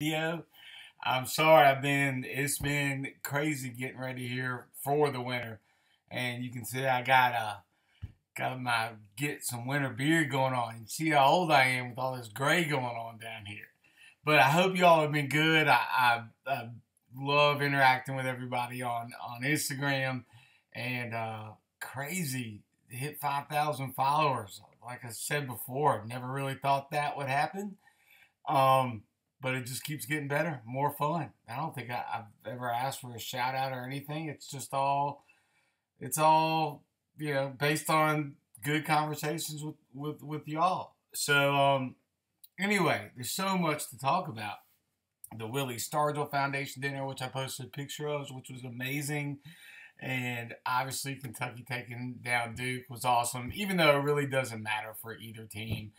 video. I'm sorry, I've been, it's been crazy getting ready here for the winter. And you can see I got uh, got my, get some winter beard going on. You see how old I am with all this gray going on down here. But I hope y'all have been good. I, I, I love interacting with everybody on, on Instagram. And uh, crazy, hit 5,000 followers. Like I said before, never really thought that would happen. Um, but it just keeps getting better, more fun. I don't think I, have ever asked for a shout out or anything. It's just all, it's all, you know, based on good conversations with with with y'all. So, um, anyway, there's so much to talk about. The Willie Stargell Foundation dinner, which I posted a picture of, which was amazing. And obviously, Kentucky taking down Duke was awesome, even though it really doesn't matter for either team.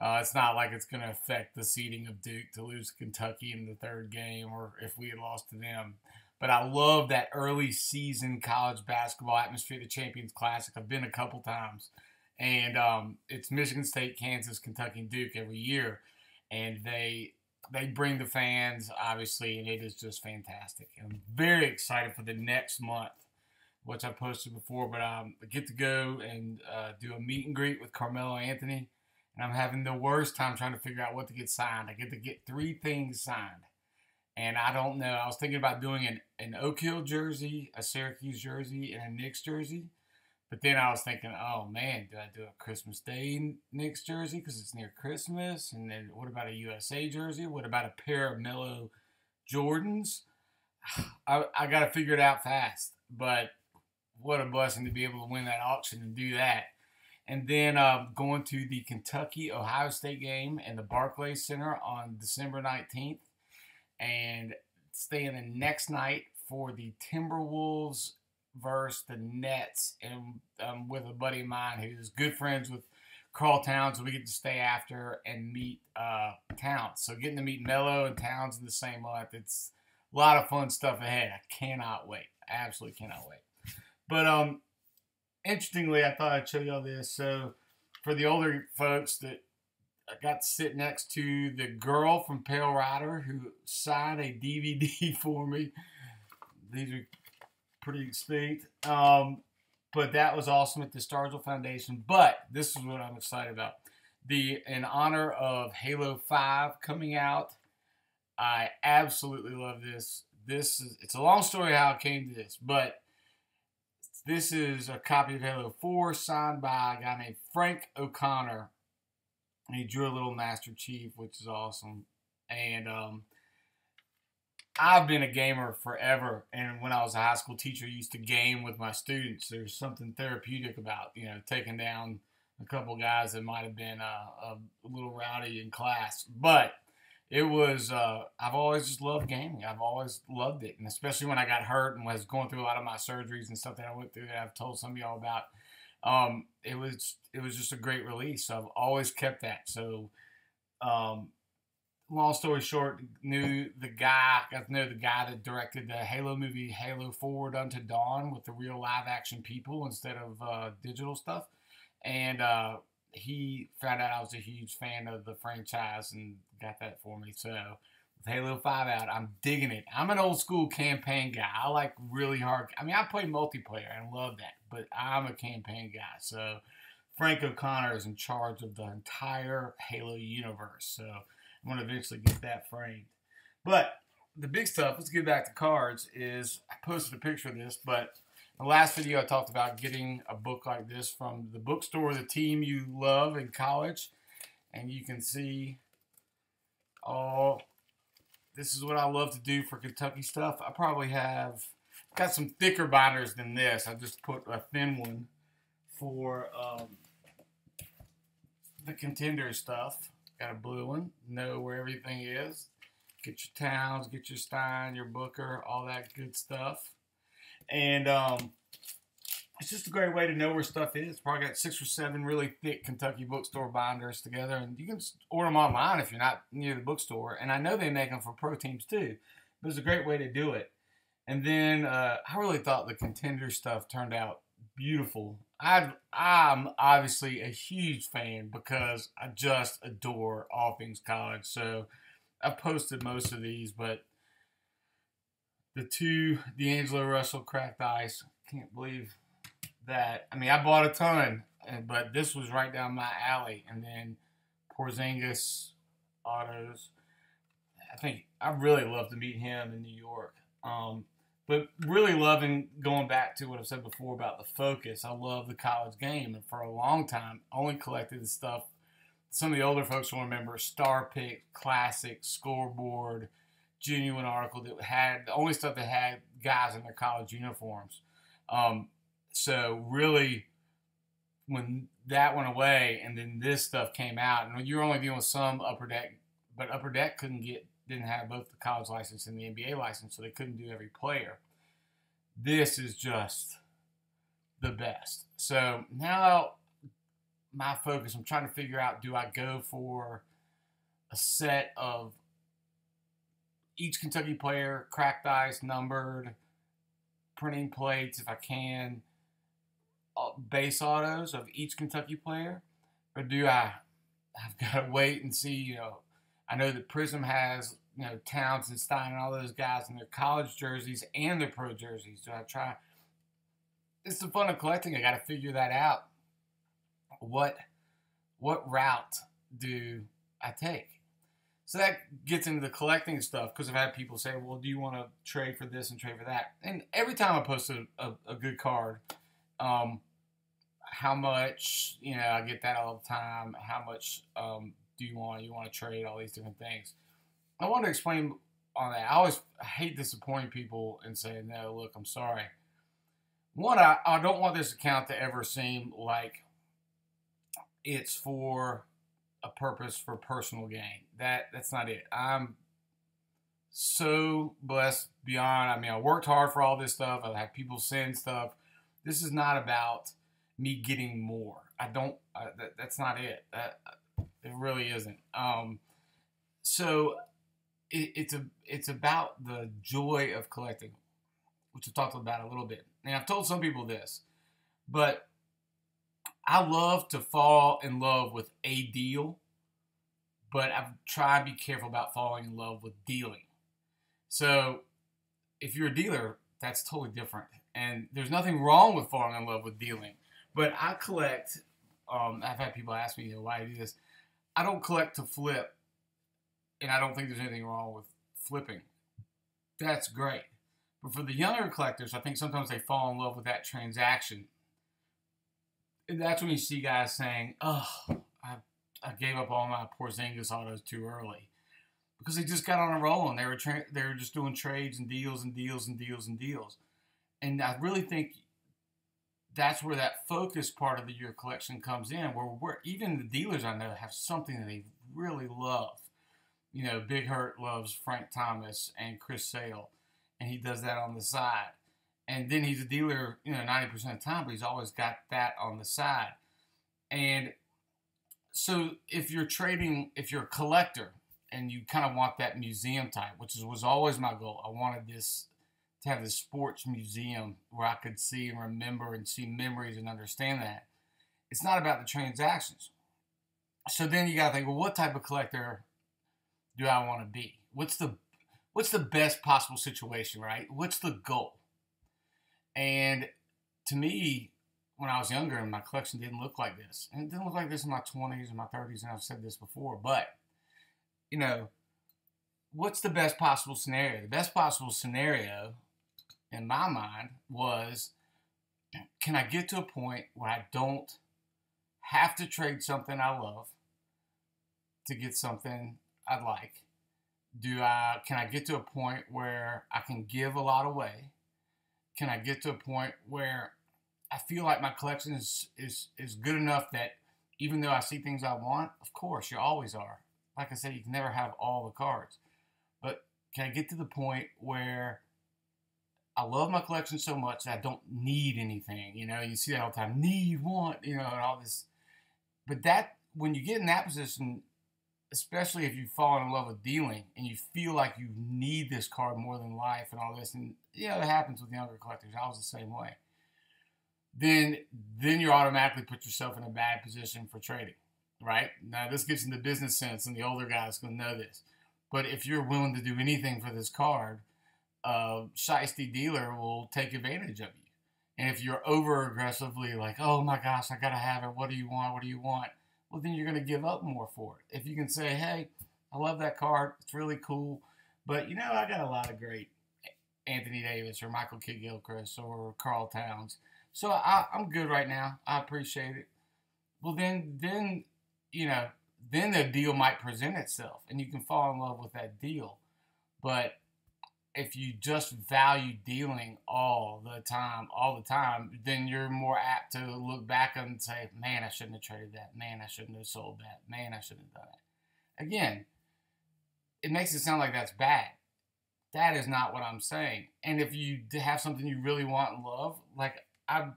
Uh, it's not like it's going to affect the seeding of Duke to lose Kentucky in the third game or if we had lost to them. But I love that early season college basketball atmosphere, the Champions Classic. I've been a couple times. And um, it's Michigan State, Kansas, Kentucky, and Duke every year. And they they bring the fans, obviously, and it is just fantastic. I'm very excited for the next month, which I posted before. But um, I get to go and uh, do a meet and greet with Carmelo Anthony and I'm having the worst time trying to figure out what to get signed. I get to get three things signed, and I don't know. I was thinking about doing an, an Oak Hill jersey, a Syracuse jersey, and a Knicks jersey. But then I was thinking, oh man, do I do a Christmas Day Knicks jersey because it's near Christmas? And then what about a USA jersey? What about a pair of Melo Jordans? I, I got to figure it out fast. But what a blessing to be able to win that auction and do that and then uh, going to the Kentucky Ohio State game in the Barclays Center on December 19th, and staying the next night for the Timberwolves versus the Nets, and um, with a buddy of mine who's good friends with Karl Towns, we get to stay after and meet uh, Towns. So getting to meet Melo and Towns in the same month, it's a lot of fun stuff ahead. I cannot wait. I absolutely cannot wait. But um, interestingly, I thought I'd show y'all this. So, for the older folks that I got to sit next to the girl from Pale Rider who signed a DVD for me. These are pretty sweet. Um, but that was awesome at the Stargell Foundation. But this is what I'm excited about. The in honor of Halo 5 coming out. I absolutely love this. This is it's a long story how it came to this, but this is a copy of Halo 4 signed by a guy named Frank O'Connor. And he drew a little Master Chief, which is awesome. And um, I've been a gamer forever. And when I was a high school teacher, I used to game with my students. There's something therapeutic about, you know, taking down a couple guys that might have been uh, a little rowdy in class. But it was uh, I've always just loved gaming. I've always loved it, and especially when I got hurt and was going through a lot of my surgeries and stuff that I went through that I've told some of y'all about. Um, it was it was just a great release. So I've always kept that. So, um, long story short, knew the guy. Got to know the guy that directed the Halo movie Halo Forward Unto Dawn with the real live action people instead of uh, digital stuff, and uh, he found out I was a huge fan of the franchise and got that for me. So with Halo 5 out, I'm digging it. I'm an old school campaign guy. I like really hard. I mean, I play multiplayer and love that, but I'm a campaign guy. So Frank O'Connor is in charge of the entire Halo universe. So I'm going to eventually get that framed. But the big stuff, let's get back to cards, is I posted a picture of this, but the last video I talked about getting a book like this from the bookstore, the team you love in college. And you can see all, this is what I love to do for Kentucky stuff. I probably have got some thicker binders than this. I just put a thin one for um, the contender stuff. Got a blue one, know where everything is. Get your Towns, get your Stein, your Booker, all that good stuff. And um, it's just a great way to know where stuff is. Probably got six or seven really thick Kentucky bookstore binders together, and you can order them online if you're not near the bookstore. And I know they make them for pro teams too, but it's a great way to do it. And then uh, I really thought the contender stuff turned out beautiful. I I'm obviously a huge fan because I just adore all things college. So I've posted most of these, but the two D'Angelo Russell cracked ice. Can't believe that. I mean, I bought a ton, but this was right down my alley. And then Porzingis autos. I think I really love to meet him in New York. Um, but really loving going back to what I've said before about the focus. I love the college game, and for a long time, only collected the stuff. Some of the older folks will remember Star Pick, Classic, Scoreboard, Genuine Article that had the only stuff that had guys in their college uniforms. Um, so really, when that went away, and then this stuff came out, and you were only dealing with some upper deck, but upper deck couldn't get didn't have both the college license and the NBA license, so they couldn't do every player. This is just the best. So now my focus, I'm trying to figure out do I go for a set of each Kentucky player, cracked ice, numbered, printing plates if I can, uh, base autos of each Kentucky player, or do I? I've got to wait and see. You know, I know that Prizm has you know Towns and Stein and all those guys in their college jerseys and their pro jerseys. Do I try? It's the fun of collecting. I got to figure that out. What what route do I take? So that gets into the collecting stuff because I've had people say, "Well, do you want to trade for this and trade for that?" And every time I post a, a, a good card, um, how much you know I get that all the time. How much um, do you want? You want to trade all these different things. I want to explain on that. I always hate disappointing people and saying, "No, look, I'm sorry." One, I, I don't want this account to ever seem like it's for a purpose for personal gain. That that's not it. I'm so blessed beyond. I mean, I worked hard for all this stuff. I've had people send stuff. This is not about me getting more. I don't. That, that's not it. That it really isn't. Um, so it, it's a it's about the joy of collecting, which we talked about a little bit. And I've told some people this, but I love to fall in love with a deal, but I've tried to be careful about falling in love with dealing. So if you're a dealer, that's totally different. And there's nothing wrong with falling in love with dealing. But I collect, um, I've had people ask me, you know, why I do this. I don't collect to flip, and I don't think there's anything wrong with flipping. That's great. But for the younger collectors, I think sometimes they fall in love with that transaction And that's when you see guys saying, "Oh, gave up all my Porzingis autos too early," because they just got on a roll and they were tra- they were just doing trades and deals and deals and deals and deals. And I really think that's where that focus part of the year collection comes in, where we're, even the dealers I know have something that they really love. You know, Big Hurt loves Frank Thomas and Chris Sale, and he does that on the side and then he's a dealer, you know, 90% of the time, but he's always got that on the side. And so if you're trading, if you're a collector and you kind of want that museum type, which is, was always my goal, I wanted this to have this sports museum where I could see and remember and see memories and understand that. It's not about the transactions. So then you got to think, well, what type of collector do I want to be? What's the what's the best possible situation, right? What's the goal? And to me, when I was younger, and my collection didn't look like this. And it didn't look like this in my 20s and my 30s, and I've said this before. But, you know, what's the best possible scenario? The best possible scenario, in my mind, was can I get to a point where I don't have to trade something I love to get something I'd like? Do I can I get to a point where I can give a lot away? can I get to a point where I feel like my collection is is is good enough that even though I see things I want, of course you always are. Like I said, you can never have all the cards, but can I get to the point where I love my collection so much that I don't need anything? You know, you see that all the time. Need, want, you know, and all this. But that when you get in that position, especially if you've fallen in love with dealing and you feel like you need this card more than life and all this, and you know, it happens with younger collectors. I was the same way. Then, then you automatically put yourself in a bad position for trading, right? Now, this gets into business sense, and the older guys to know this. But if you're willing to do anything for this card, a shisty dealer will take advantage of you. And if you're over aggressively like, oh my gosh, I gotta have it. What do you want? What do you want? Well, then you're gonna give up more for it. If you can say, hey, I love that card. It's really cool. But you know, I got a lot of great Anthony Davis or Michael Kidd Gilchrist or Karl Towns. So I, I'm good right now. I appreciate it. Well, then, then you know, then the deal might present itself, and you can fall in love with that deal. But if you just value dealing all the time, all the time, then you're more apt to look back and say, "Man, I shouldn't have traded that. Man, I shouldn't have sold that. Man, I shouldn't have done that." Again, it makes it sound like that's bad. That is not what I'm saying. And if you have something you really want and love, like I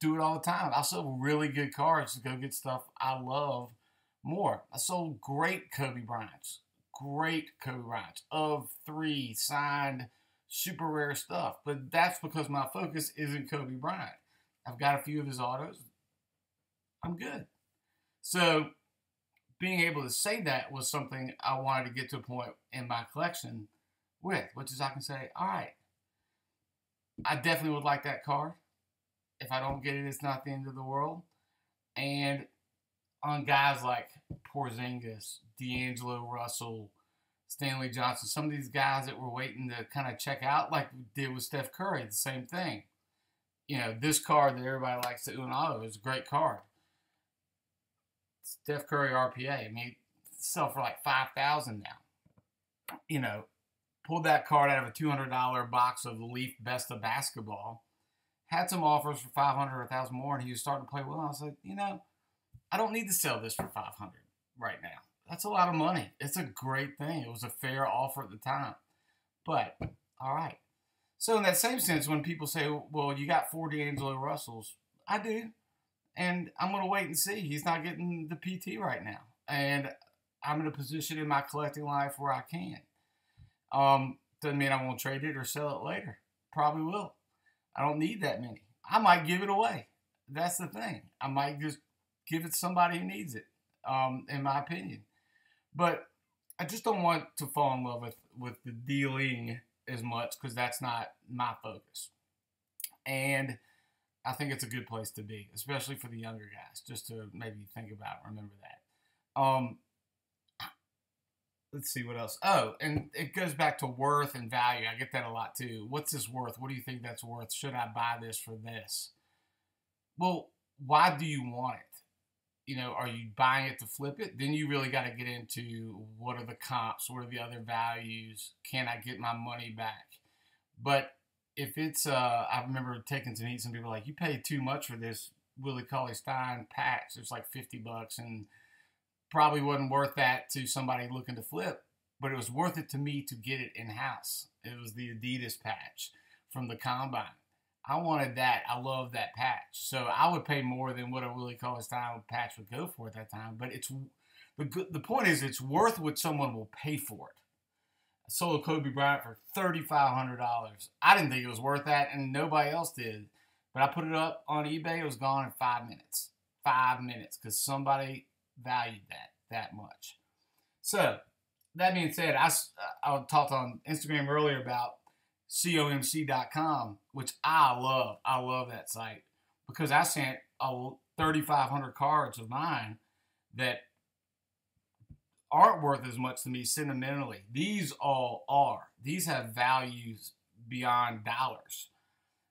do it all the time. I sell really good cards to go get stuff I love more. I sold great Kobe Bryants, great Kobe Bryants of three signed super rare stuff. But that's because my focus isn't Kobe Bryant. I've got a few of his autos. I'm good. So being able to say that was something I wanted to get to a point in my collection with, which is I can say, all right, I definitely would like that card. If I don't get it, it's not the end of the world. And on guys like Porzingis, D'Angelo Russell, Stanley Johnson, some of these guys that were waiting to kind of check out, like we did with Steph Curry, the same thing. You know, this card that everybody likes to auto is a great card. Steph Curry RPA. I mean, sell for like five thousand now. You know, pulled that card out of a two hundred dollar box of Leaf Best of Basketball. Had some offers for five hundred or thousand more, and he was starting to play well. I was like, you know, I don't need to sell this for 500 right now. That's a lot of money. It's a great thing. It was a fair offer at the time. But, all right. So, in that same sense, when people say, well, you got four D'Angelo Russells, I do. And I'm going to wait and see. He's not getting the PT right now. And I'm in a position in my collecting life where I can. Um, doesn't mean I won't trade it or sell it later. Probably will. I don't need that many. I might give it away. That's the thing. I might just give it to somebody who needs it, um, in my opinion. But I just don't want to fall in love with, with the dealing as much because that's not my focus. And I think it's a good place to be, especially for the younger guys, just to maybe think about, remember that. Um, let's see what else. Oh, and it goes back to worth and value. I get that a lot too. What's this worth? What do you think that's worth? Should I buy this for this? Well, why do you want it? you know, are you buying it to flip it? Then you really got to get into what are the comps, what are the other values, can I get my money back? But if it's, uh, I remember taking some heat, some people like, you paid too much for this Willie Cauley Stein patch. It's like 50 bucks and probably wasn't worth that to somebody looking to flip, but it was worth it to me to get it in house. It was the Adidas patch from the combine. I wanted that. I love that patch. So I would pay more than what a Willie Cauley Stein patch would go for at that time. But it's the the point is it's worth what someone will pay for it. I sold Kobe Bryant for thirty five hundred dollars. I didn't think it was worth that, and nobody else did. But I put it up on eBay. It was gone in five minutes. Five minutes because somebody valued that that much. So that being said, I I talked on Instagram earlier about comc.com, which I love. I love that site because I sent a 3,500 cards of mine that aren't worth as much to me sentimentally. These all are. These have values beyond dollars.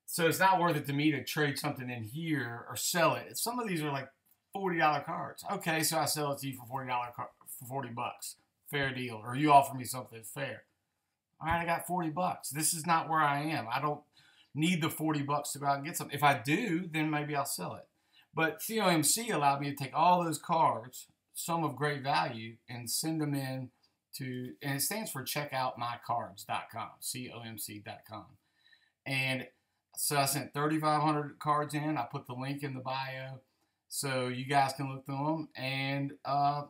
So it's not worth it to me to trade something in here or sell it. Some of these are like $40 cards. Okay, so I sell it to you for $40 for 40 bucks. Fair deal. Or you offer me something fair. All right, I got 40 bucks. This is not where I am. I don't need the 40 bucks to go out and get something. If I do, then maybe I'll sell it. But COMC allowed me to take all those cards, some of great value, and send them in to, and it stands for checkoutmycards.com, C-O-M-C.com. And so I sent 3,500 cards in. I put the link in the bio so you guys can look through them. And uh,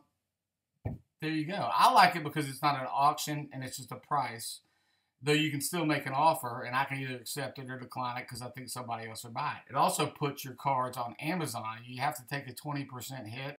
there you go. I like it because it's not an auction and it's just a price. Though you can still make an offer, and I can either accept it or decline it because I think somebody else would buy it. It also puts your cards on Amazon. You have to take a 20% hit